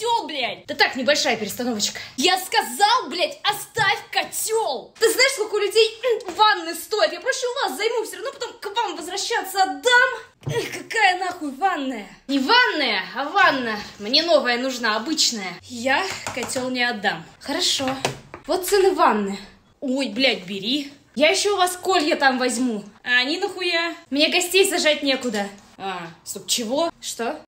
котел, блядь? Да так, небольшая перестановочка. Я сказал, блядь, оставь котел! Ты знаешь, сколько у людей ванны стоят? Я проще у вас займу, все равно потом к вам возвращаться отдам. Эх, какая нахуй ванная? Не ванная, а ванна. Мне новая нужна, обычная. Я котел не отдам. Хорошо. Вот цены ванны. Ой, блядь, бери. Я еще у вас колья там возьму. А они нахуя? Мне гостей сажать некуда. А, стоп, чего? Что?